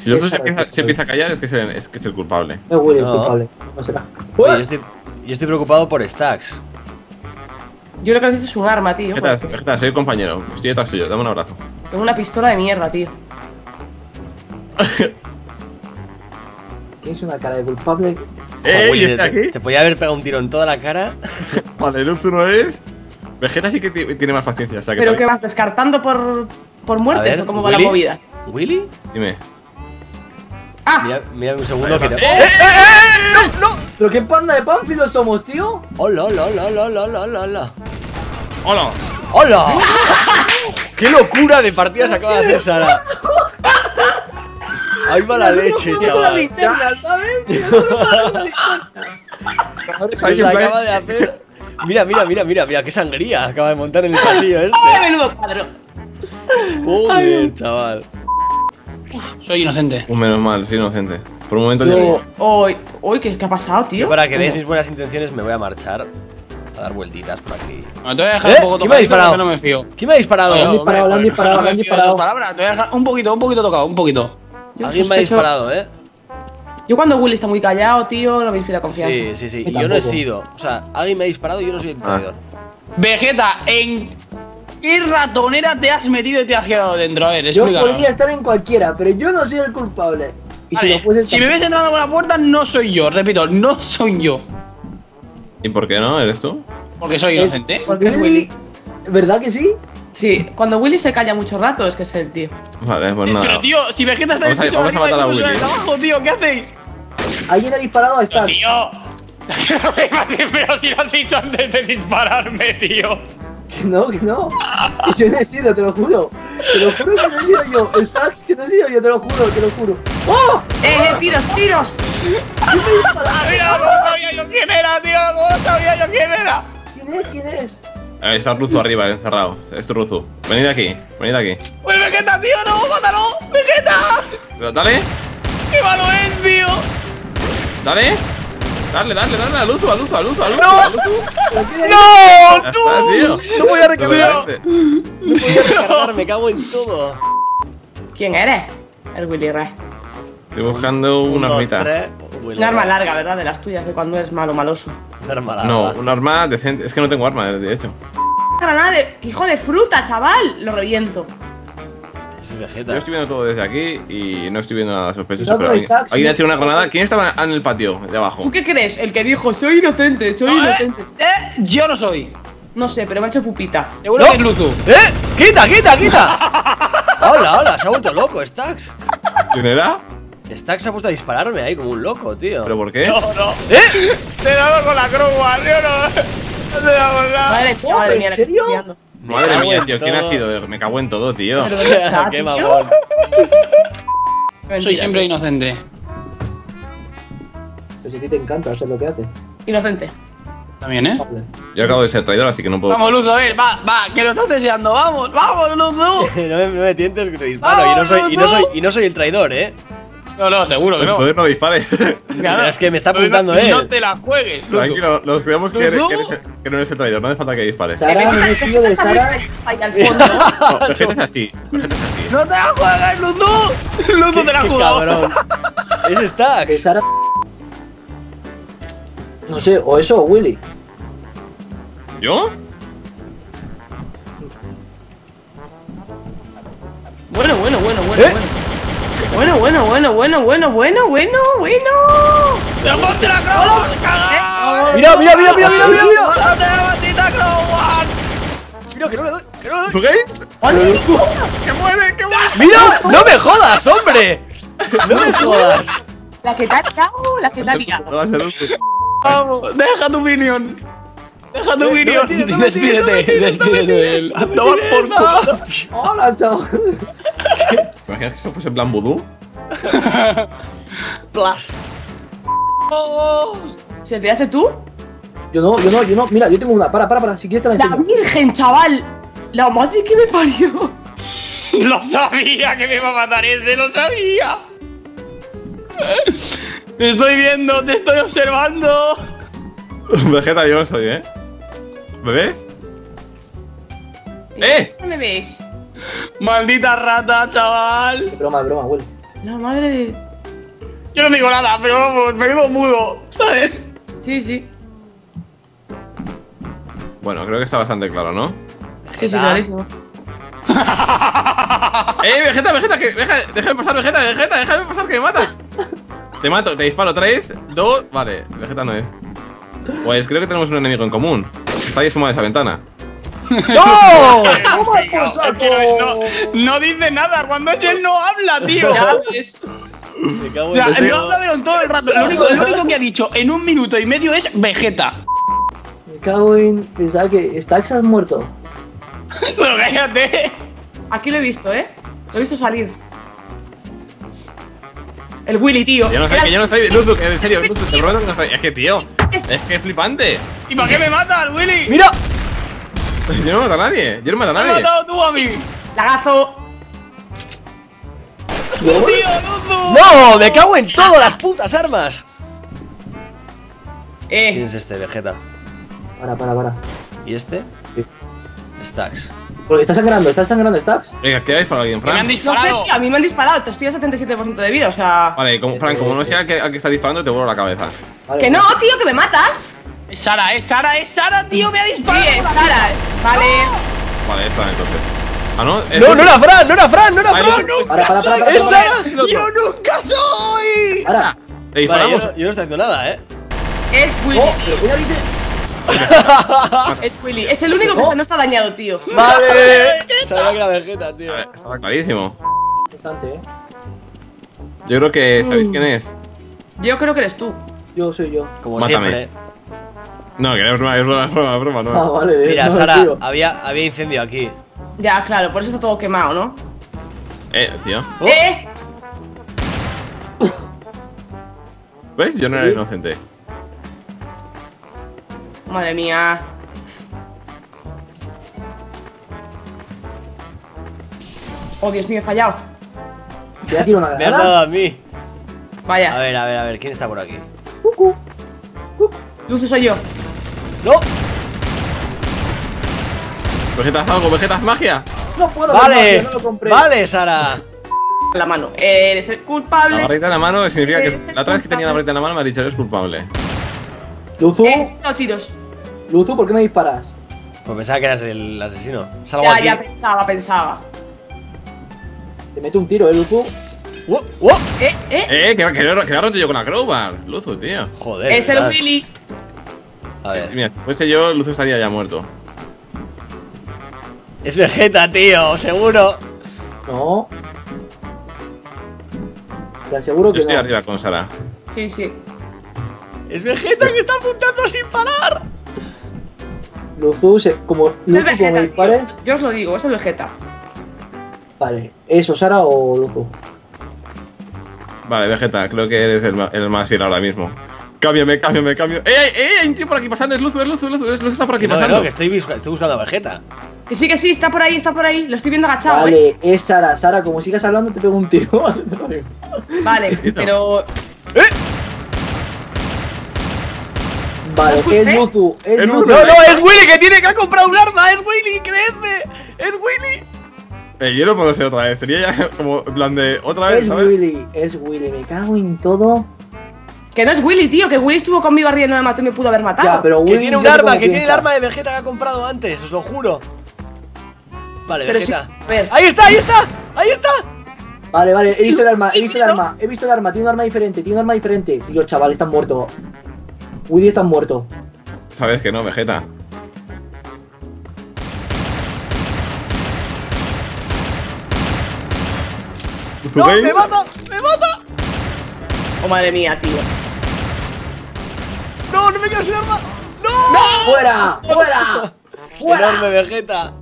Si Esa se es empieza, se empieza a callar, es que es el, es que es el culpable. No es Willy el No. culpable. No será. Oye, yo estoy, yo estoy preocupado por Stacks. Yo lo que necesito es un arma, tío. Vegeta, porque Vegeta, soy compañero. Estoy detrás tuyo, dame un abrazo. Tengo una pistola de mierda, tío. Tienes una cara de culpable. ¡Eh! Willy, ¿y está te, aquí? te podía haber pegado un tiro en toda la cara. Vale, Luz no es. Vegeta sí que ti- tiene más paciencia. O sea que ¿Pero qué vas descartando por, por muertes ver, o cómo va la movida? ¿Willy? Dime. Mira, mira un segundo que te. ¡Eh! ¿Pero qué panda de pánfilos somos, tío? ¡Hola, hola, hola, hola, hola, hola, hola, hola! ¡Hola! ¡Hola! ¡Qué locura de partida se acaba de hacer Sara! ¡Ahí va la leche, chaval! linterna, ¿sabes? Se la acaba de hacer. Mira, mira, mira, mira, mira, qué sangría acaba de montar en el pasillo ¡Qué este. menudo cuadro! Joder, chaval. Soy inocente. Un menos mal, soy inocente. Por un momento Uy, uy, ¿qué, qué ha pasado, Yo tío? para que veáis mis buenas intenciones me voy a marchar a dar vueltitas por aquí. Bueno, te voy a dejar ¿Eh? un poco ¿Quién me ha disparado? no me fío. ¿Quién me ha disparado? Le han disparado, le han disparado, le han disparado. tus palabras. Te voy a dejar un poquito, un poquito tocado, un poquito. Yo Alguien me ha disparado, ¿eh? Yo cuando Willy está muy callado, tío, no me inspira confianza. Sí, sí, sí. Yo Y yo no he sido. O sea, alguien me ha disparado y yo no soy el traidor. Vegeta, ¿en qué ratonera te has metido y te has quedado dentro? A ver, Yo explícalo. podría estar en cualquiera, pero yo no soy el culpable. Y si me ves entrando por la puerta, no soy yo. Repito, no soy yo. ¿y por qué no? ¿Eres tú? Porque soy Es- inocente. Porque es Willy. ¿Verdad que sí? Sí, cuando Willy se calla mucho rato es que es el tío. Vale, pues nada. Pero tío, si Vegeta está en Vamos a- el piso vamos a arriba y matar a en Willy. abajo, tío, ¿qué hacéis? Alguien ha disparado a Stacks. Tío. Pero si lo has dicho antes de dispararme, tío. Que no, que no. Que yo no he sido, te lo juro. Te lo juro que no he sido yo. Stacks, que no he sido yo, te lo juro, te lo juro. ¡Oh! ¡Eh, eh, tiros, tiros! Mira, cómo sabía yo quién era, tío. ¿Cómo sabía yo quién era? ¿Quién es? ¿Quién es? Ahí está Ruzu arriba, encerrado. Es Ruzu. Venid aquí, venid aquí. ¡Uy, Vegeta, tío! ¡No, mátalo! ¡Vegeta! Pero Dale, ¡Qué malo es, tío! dale. Dale, dale, dale a Luzu, a Luzu, a Luzu, a Luzu. a Luzu. ¡No! Está, tío. ¡No voy a recargar! ¡No voy a recargar! ¡Me cago en todo! ¿Quién eres? El Willy Ray. Estoy buscando Un, una dos, armita. tres, Willy Un arma larga, ¿verdad? De las tuyas, de cuando eres malo, maloso. Un arma larga. No, un arma decente. Es que no tengo arma, de hecho. Granada de... ¡Hijo de fruta, chaval! Lo reviento. Es Yo Vegeta. estoy viendo todo desde aquí y no estoy viendo nada sospechoso. Pero alguien, alguien ha ¿no? tirado una granada. ¿Quién estaba en el patio de abajo? ¿Tú qué crees? El que dijo, soy inocente, soy ¿Eh? inocente. ¿Eh? Yo no soy. No sé, pero me ha hecho pupita. Seguro ¡No! que es Luzu. ¡Eh! ¡Quita, quita, quita! ¡Hola, hola! Se ha vuelto loco, Stacks. ¿Quién era? Stacks se ha puesto a dispararme ahí como un loco, tío. ¿Pero por qué? No, no. ¡Eh! Te he dado con la crowbar, yo no. No te he dado con nada. Madre mía, madre mía, la Madre mía, tío, ¿quién ha sido? Me cago en todo, tío. Pero ¿dónde está, ¡Qué tío? mamón! Soy siempre inocente. Pues a ti te encanta hacer lo que haces. Inocente. También, ¿eh? Vale. Yo acabo de ser traidor, así que no puedo. Vamos, Luzu, a ver, va, va, que lo estás deseando. Vamos, vamos, Luzu. no, me, no me tientes que te disparo. Y no, soy, y, no soy, y no soy el traidor, ¿eh? No, no, seguro que no. Entonces no dispares. Pero es que me está apuntando no, él. No te la juegues, Luzu. Tranquilo, nos cuidamos que, eres- ¿Luzu? que, eres el- que no eres el traidor. No hace falta que dispares. Sara, de Sara. Al fondo. No, es así. Vegeta es así. ¡No te la juegues, Luzu! Luzu te la ha ¡Qué jugado. cabrón! Es Stacks. Sara. No sé, o eso o Willy. ¿Yo? Bueno, bueno, bueno, bueno, ¿Eh? bueno. Bueno, bueno, bueno, bueno, bueno, bueno, bueno, bueno. ¡Pero ponte la crowbar, cagao! Mira, mira, mira, mira, mira, mira, mira. ¡Pásate la maldita crowbar! Mira, que no le doy, que no le doy. ¿Tú games? ¡Que muere, que muere! ¡Mira! ¡No me jodas, hombre! ¡No me jodas! La que te ha liado, la que te ha liado. Vamos, deja tu opinión. Deja tu opinión. no Despídete, despídete de él. no me A tomar por culo. Hola, chao. ¿Te imaginas que eso fuese en plan vudú? Plus. ¿Se te hace tú? Yo no, yo no, yo no. Mira, yo tengo una. Para, para, para. Si quieres te la La enseño. virgen, chaval. La madre que me parió. Lo sabía que me iba a matar ese, lo sabía. Te estoy viendo, te estoy observando. Vegeta, yo no soy, ¿eh? ¿Me ves? ¡Eh! ¿Dónde ves? Maldita rata, chaval. Broma, broma, Willy. La madre de. Yo no digo nada, pero vamos, me quedo mudo, ¿sabes? Sí, sí. Bueno, creo que está bastante claro, ¿no? Sí, sí, clarísimo. ¡Eh, Vegeta, Vegeta! Que, deja, déjame pasar, Vegeta, Vegeta, déjame pasar que me mata. Te mato, te disparo. Tres, dos. Vale, Vegeta no es. Pues creo que tenemos un enemigo en común. Está ahí asomado de esa ventana. ¡No! ¡Toma por saco! No, no dice nada, cuando es él no habla, tío. Ya ves. Me cago O en sea, todo. no hablaron todo el rato. Lo único, lo único que ha dicho en un minuto y medio es Vegeta. Me cago en. Pensaba que Stax has muerto. Pero cállate. Aquí lo he visto, ¿eh? Lo he visto salir. El Willy, tío. Yo no sé, Era- que yo no estoy. Luzu, que en serio, Luzu, te prometo que no. Es que, tío, es que es flipante. ¿Y para qué me matas, Willy? ¡Mira! Yo no mato a nadie. Yo no mato a Me has nadie. matado tú a mí. Lagazo. Tío, Luzu. ¡No! ¡Me cago en todas las putas armas! ¿Quién Eh. es este, Vegeta? Para, para, para. ¿Y este? Sí. Stacks. Porque está sangrando, está sangrando Stax. Venga, ¿qué hay para alguien, Que me han Fran? No sé, disparado. tío, a mí me han disparado. Te estoy a 77% de vida, o sea. Vale, como, Fran, como no sea al que, al que está disparando, te vuelo la cabeza. Vale, Que no, tío, que me matas. Es Sara, es Sara, es Sara, tío, me ha Sí, disparado. es Sara. Vale. Vale, está entonces. Ah, no, es- ¡No, no era Fran! ¡No era Fran! ¡No era Fran! Para, para, para, para. ¡Es para. Sara! es. Yo nunca soy. Para. Le Vale, disparamos. yo no, yo no estoy haciendo nada, ¿eh? Es Willy, Oh, Es Willy. Es el único que no está dañado, tío. ¡Vale! Sabía que era Vegeta, tío. Ver, Estaba clarísimo. Bastante, eh. Yo creo que. ¿Sabéis quién es? Yo creo que eres tú. Yo soy yo. Como Mátame. siempre. No, que es broma, es broma, es broma, es broma, Ah, no. vale, eh, Mira, no, Sara, tío. había, había incendio aquí. Ya, claro, por eso está todo quemado, ¿no? Eh, tío. Oh. ¡Eh! ¿Ves? Yo no era Sí. inocente. Madre mía. Oh, Dios mío, he fallado. Te voy a tirar una Me has dado a mí. Vaya. A ver, a ver, a ver, ¿quién está por aquí? Cucu. Luzu soy yo. ¡No! Vegeta, haz algo, Vegeta, haz magia. No puedo ver ¡Vale! magia, no lo compré. ¡Vale, Sara! La mano. Eres el La culpable. barrita en la mano significa que. La otra vez que tenía la barrita en la mano me ha dicho eres culpable. Luzu, no tiros. Luzu, ¿por qué me disparas? Pues pensaba que eras el asesino. Salgo Ya, aquí. ya pensaba, pensaba. Te meto un tiro, eh, Luzu. ¡Oh! ¡Oh! Eh, eh. Eh, que, que, que, roto yo con la crowbar. Luzu, tío. Joder. es el. Willy. A ver. Mira, si fuese yo, Luzu estaría ya muerto. Es Vegeta, tío, seguro. No. Te aseguro Yo que estoy no. arriba con Sara. Sí, sí. Es Vegeta que está apuntando sin parar. Luzu, se, como Es el Luzu, como dispares. Yo os lo digo, es el Vegeta. Vale, ¿eso, Sara o Luzu? Vale, Vegeta, creo que eres el, más fiel ahora mismo. Cámbiame, cámbiame, cámbiame. ¡Eh, eh! Hay un tío por aquí pasando, es Luzu, es Luzu, es Luzu, es Luzu está por aquí no, que pasando. no, que estoy, busca- estoy buscando a Vegeta. Que sí, que sí, está por ahí, está por ahí. Lo estoy viendo agachado, ¿eh? Vale, es Sara. Sara, como sigas hablando, te pego un tiro. Vale, pero. Vale, ¿Los es. Es. No, no, es Willy que tiene que ha comprado un arma. Es Willy, crece. Es Willy. Eh, yo no puedo ser otra vez. Sería ya como en plan de otra vez, Es ¿sabes? Willy, es Willy. Me cago en todo. Que no es Willy, tío. Que Willy estuvo conmigo arriba y no me mató y me pudo haber matado. Ya, pero Que Willy. tiene un arma, que tiene el arma de Vegeta que ha comprado antes, os lo juro. Vale, Pero. Vegeta. Ahí está, ahí está, ahí está. Vale, vale, he visto el arma, he visto el ¿no? arma, he visto el arma, tiene un arma diferente, tiene un arma diferente. Tío, chaval, está muerto. Willy está muerto. Sabes que no, Vegeta. No, me mata, me mata. Oh, madre mía, tío. No, no me quedo sin arma. No. ¡Fuera! ¡Fuera! ¡Fuera! Enorme Vegeta.